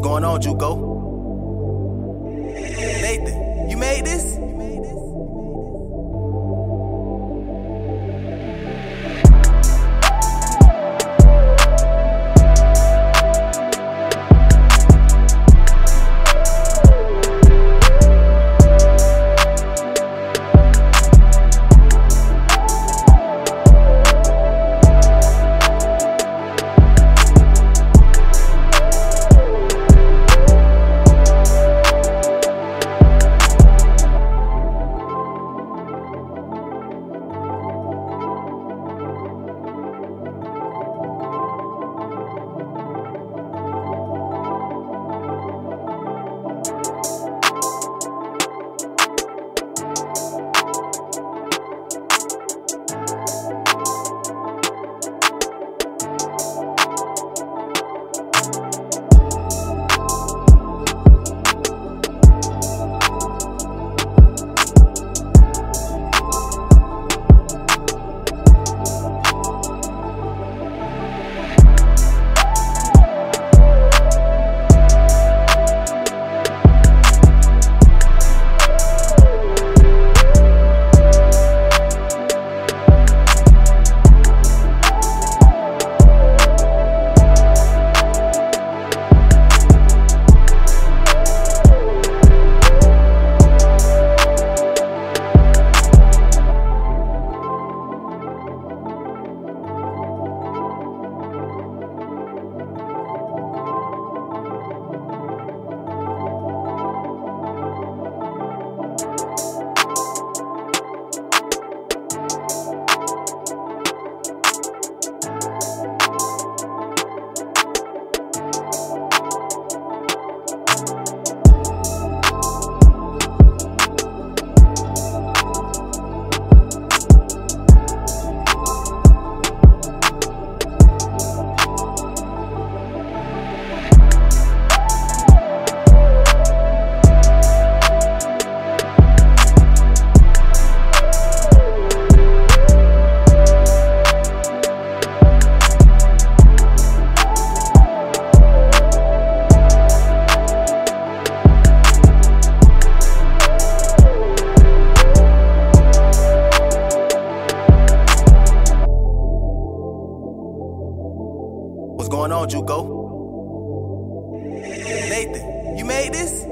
What's going on, Juco? Nathan, you made this? What's going on, Juco? Nathan, you made this?